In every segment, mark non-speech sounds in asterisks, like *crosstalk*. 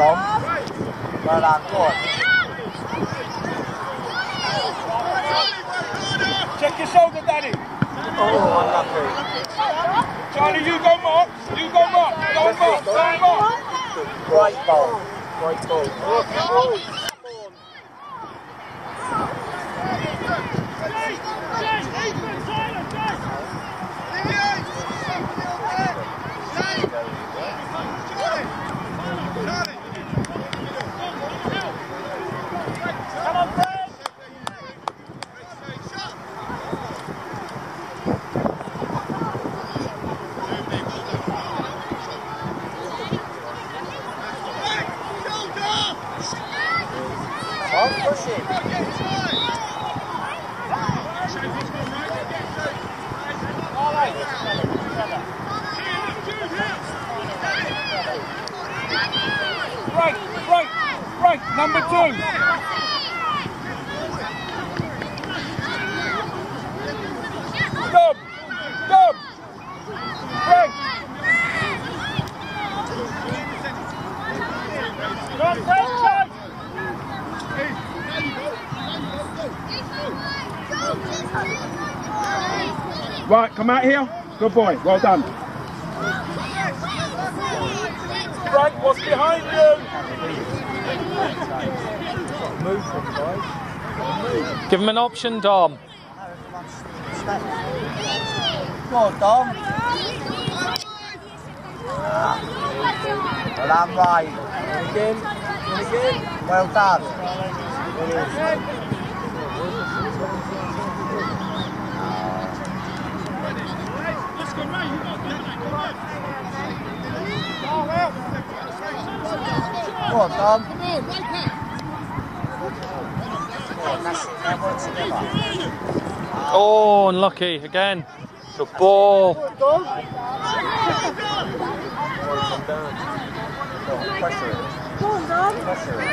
Go on, Dom. Well done, go on. Check your shoulder, Danny. Oh, unlucky. Charlie, you go mark. You go mark. Go mark. Go mark. Ball. Great ball. Oh, push it. Frank, Frank, Frank, number two. Frank, charge. Right, come out here. Good boy, well done. Frank, what's behind you? Give him an option, Dom. Go on, Dom. Well done, Ray. Again. Again. Well done. Go on, Dom. Oh, unlucky again. Good ball. Go on, pressure it. Go on, Dom. Pressure it.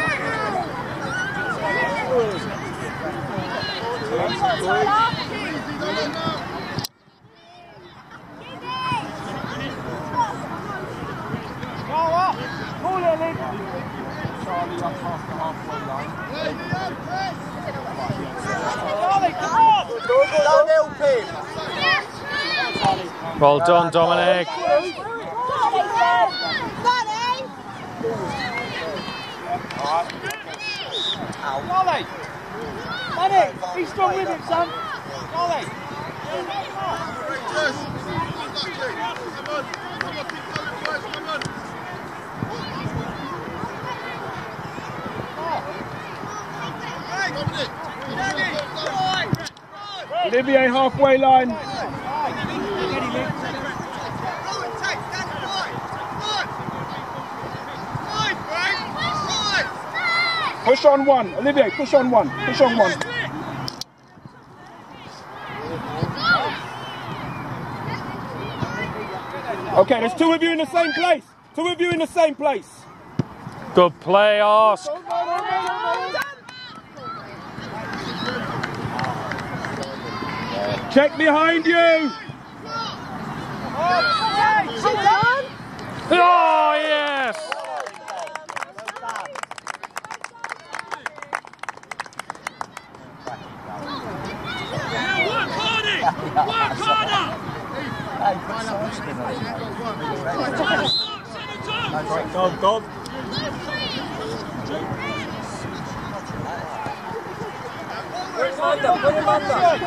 Pull it, Lynn. Charlie up past the halfway line. Charlie, come on. Don't help him. Well done, Dominic. Charlie. Manny, be strong with it, son. Charlie. Olivier halfway line. Push on one. Olivier, push on one. Push on one. Okay, there's two of you in the same place. Two of you in the same place. Good play, Ask. Check behind you. Oh, yes. Go, go.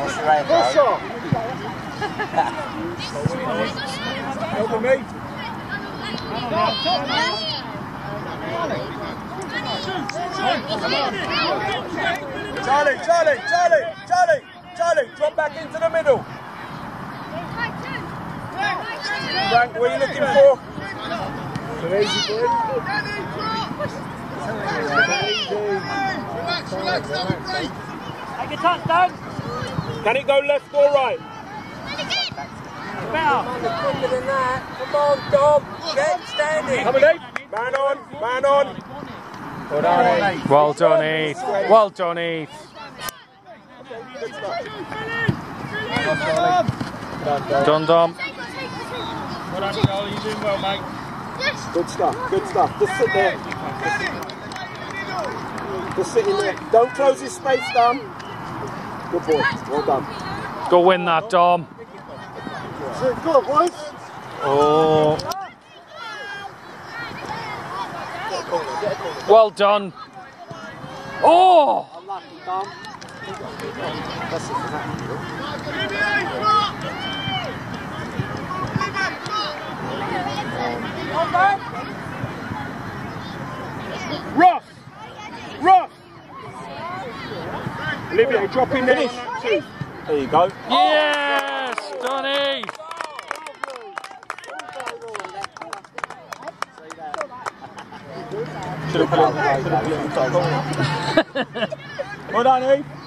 What's your aim, bro? Over me. Charlie, Charlie, Charlie, Charlie, Charlie, drop back into the middle. Frank, what are you looking for? Easy, boy. Take a touch, Dan. Can it go left or right? Better. Come on, Dom. Get standing. Come on, Dave. Man on, man on. Well done, Heath. Well done, Heath. Well done, Heath. Done, Dom. Well done, Charlie. You're doing well, mate. Good stuff, good stuff. Just sit there. Just sit in there. Don't close his space down. Good boy. Well done. Go win that, Dom. Good, boys. Oh. Well done. Oh! Unlucky, Dom. That's it for that. Ross! Ross! Olivier, drop in there on. There you go. Yes! Done, Heath. *laughs* Well done, Eve.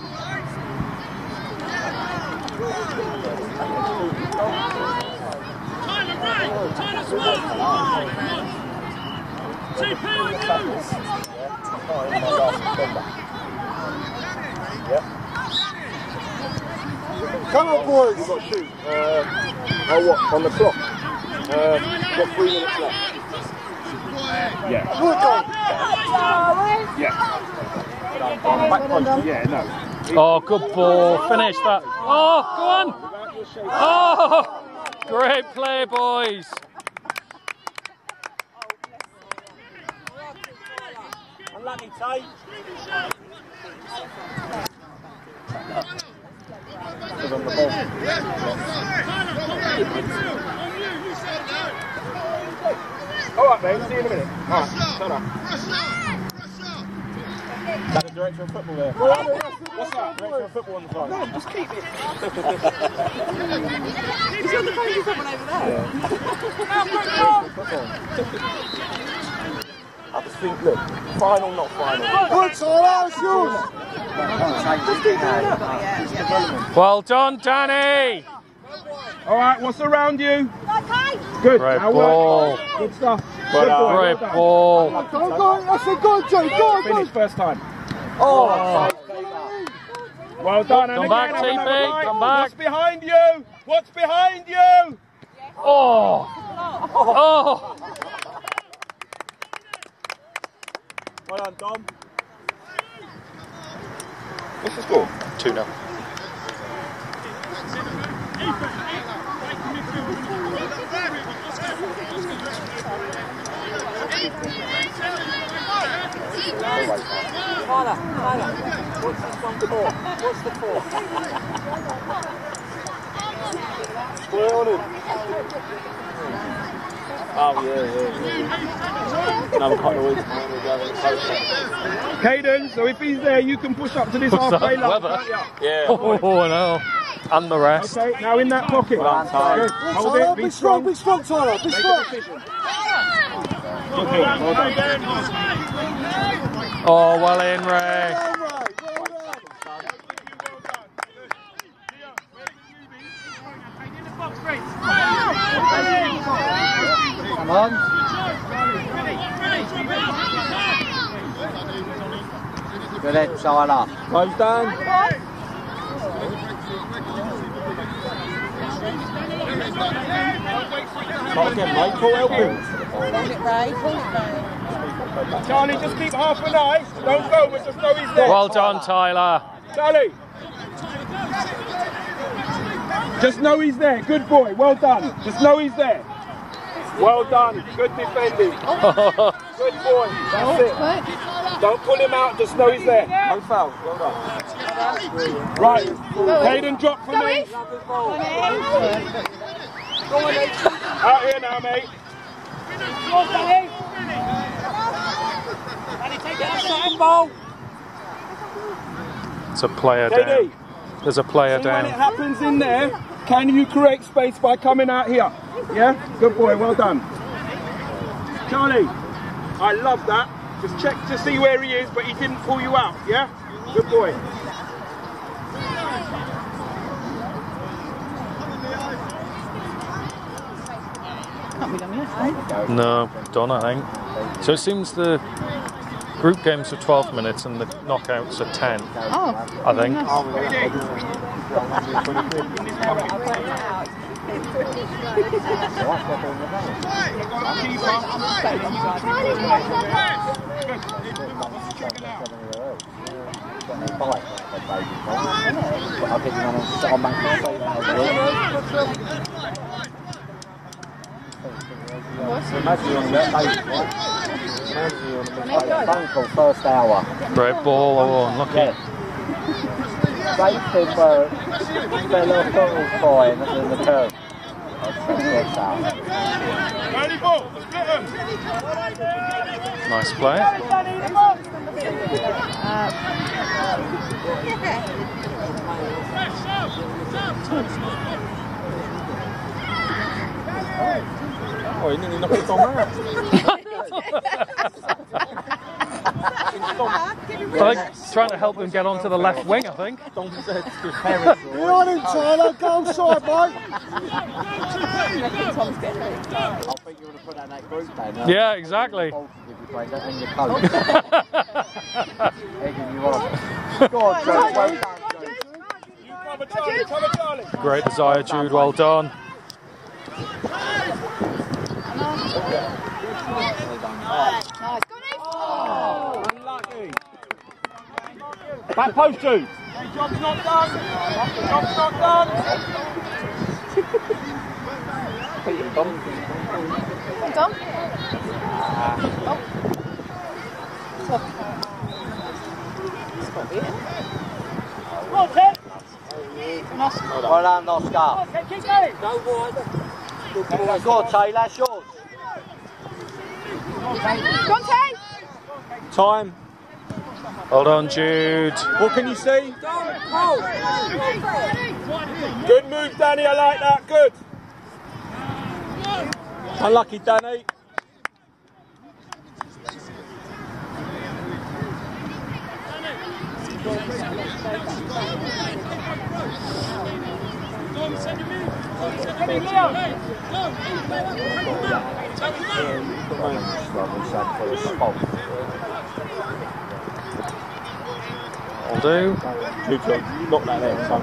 Come on, boys. You've got shoot. Uh, oh, what? On the clock. Uh, got three minutes left. Yeah. Yeah. Yeah, no. Oh, good ball. Finish that. Oh, go on. Oh! Great play, boys. Unlucky, Tate. All right, mate. See you in a minute. All right, shut up. That's the director of football there. What's that? Director of football on the side. No, just keep it. He's on the phone to someone over there. I just think, look, final, not final. Good, so that's yours. Well done, Danny. All right, what's around you? Good. Great now ball. work. Good stuff. Good boy. Great well done. ball. Go, go, that's a good, Joe. Go, go. Finish first time. Oh, Well done. And Come again, back, have another TP, right. come back. What's behind you? What's behind you? Oh! Oh! oh. Well done, Dom. What's the score? 2 0. Tyler, Tyler, what's this one for? What's the for? Square on him. Oh, yeah, yeah, yeah. Another couple of weeks, man, we'll go in close. Caden, so if he's there, you can push up to this What's halfway line. Yeah. *laughs* Oh, no. And the rest. Okay, now in that pocket. done, Tyler. Hold it, be strong. Be strong, Tyler. Be Make a strong. decision. Okay, well done. Oh, well in, Ray. Well done, Ray. Well done. Come on. Good head, Tyler. Close down. Not again, mate. Call help him. Hold it, Ray. Hold it, Ray. Charlie, just keep half an eye. Don't go, but just know he's there. Well done, Tyler. Charlie. Just know he's there. Good boy. Well done. Just know he's there. Well done. Good defending. *laughs* Good boy. That's it. Don't pull him out. Just know he's there. No foul. Well done. Right. Caden, drop for me. Out here now, mate. Danny, take that outside ball. It's a player KD. down. There's a player See when it happens in there, can you create space by coming out here? Yeah? Good boy, well done. Charlie, I love that. Just check to see where he is, but he didn't pull you out, yeah? Good boy. Can't be done yet. No, done, I think. So it seems the group games are 12 minutes and the knockouts are 10, Oh, I think. I'll get you on on my Imagine you're on that baby, right? Imagine you're on the phone first hour. Great ball, oh, unlucky. Yeah. Great thing for their little football boy in the, in curve. That's out. Early ball, split him. Nice play. Oh, he nearly knocked it on. I think trying to help him get onto the left wing, I think. *laughs* You're on him, Tyler. Go inside, mate. Tom's getting ready. I think you want to put that in that group then. huh? Yeah, exactly. Bolton give you playing that in your colours. *laughs* Egging you on. Go on, Joe. Well done, Joe. Cover Charlie, cover Charlie. Great desire, Jude, well done. Unlucky. Back post two. Job's not done. Job's not done. Tom? Come on, Ted. Well done, Oscar. Ted, keep going. Go on, Taylor. That's yours. Go on, Tay. Time. Well done, Jude. What can you see? Good move, Danny. I like that. Good. Unlucky, Danny. Will do. Job. You knocked that there, son.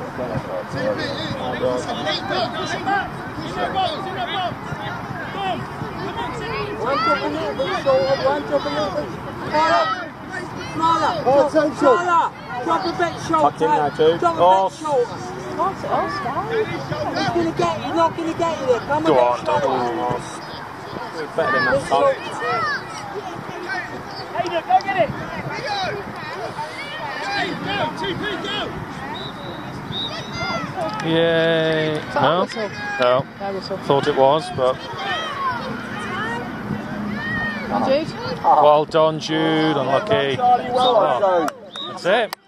One drop a little bit shorter, one drop a little bit. Smaller. Oh, attention. Smaller. Drop a bit shorter. Tuck in now, Jude. Drop a Oh. bit shorter. He's gonna get you, not gonna get you there. Come on, bit. Better than that, Bit son. Hayden, go get it. Yay. No? No. Thought it was, but Jude? well done, Jude. Unlucky. Well done, Joe. That's it.